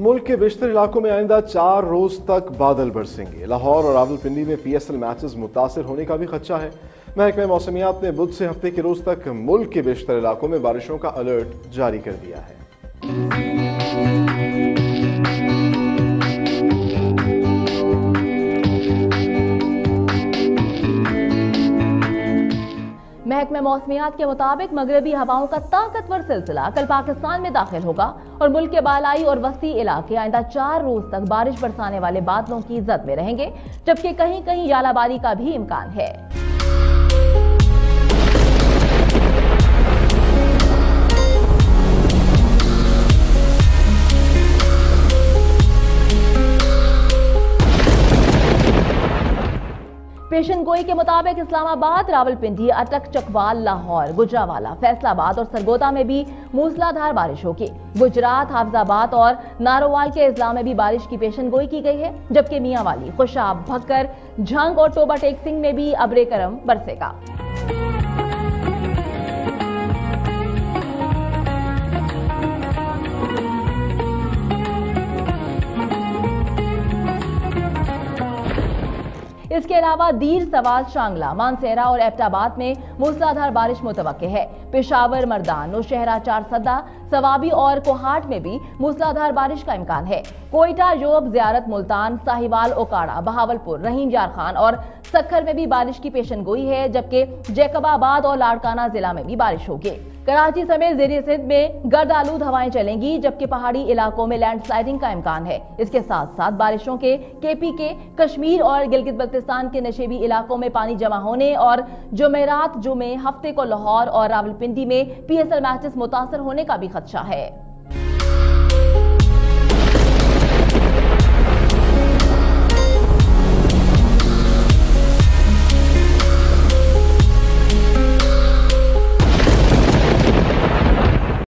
ملک کے بیشتر علاقوں میں آئندہ چار روز تک بادل برسیں گے۔ لاہور اور راول پنڈی میں پی ایس ایل میچز متاثر ہونے کا بھی خدشہ ہے۔ محکمہ موسمیات نے بدھ سے ہفتے کے روز تک ملک کے بیشتر علاقوں میں بارشوں کا الرٹ جاری کر دیا ہے۔ محکمہ موسمیات کے مطابق مغربی ہواؤں کا طاقتور سلسلہ کل پاکستان میں داخل ہوگا اور ملک کے بالائی اور وسطی علاقے آئندہ چار روز تک بارش برسانے والے بادلوں کی زد میں رہیں گے، جبکہ کہیں کہیں یالہ باری کا بھی امکان ہے۔ پیشن گوئی کے مطابق اسلام آباد راول پنڈی اٹک چکوال، لاہور گجراوالا فیصلہ آباد اور سرگودا میں بھی موسلا دھار بارش ہوگی۔ گجرات حافظ آباد اور ناروال کے اضلاع میں بھی بارش کی پیشن گوئی کی گئی ہے، جبکہ میاں والی خوشاب، بھکر، جھنگ اور ٹوبا ٹیک سنگھ میں بھی ابرے کرم برسے گا۔ اس کے علاوہ دیر سواد شانگلہ مانسیرا اور ایپٹ آباد میں موسلادھار بارش متوقع ہے۔ پشاور، مردان، نوشہرہ چار سدہ سوابی اور کوہاٹ میں بھی موسلادھار بارش کا امکان ہے۔ کوئٹہ، یوب، زیارت، ملتان، ساہیوال، اوکاڑا، بہاولپور، رحیم یار خان اور سکھر میں بھی بارش کی پیشن گوئی ہے، جبکہ جیکب آباد اور لاڑکانہ ضلع میں بھی بارش ہوگی۔ کراچی سمیت زیر سندھ میں گرد آلود ہوائیں چلیں گی، جبکہ پہاڑی علاقوں میں لینڈ سلائڈنگ کا امکان ہے۔ اس کے ساتھ ساتھ بارشوں کے کے پی کے، کشمیر اور گلگت بلتستان کے نشیبی علاقوں میں پانی جمع ہونے اور جمعرات جمعے ہفتے کو لاہور اور راول پنڈی میں پی ایس ایل میچز متاثر ہونے کا بھی خدشہ ہے۔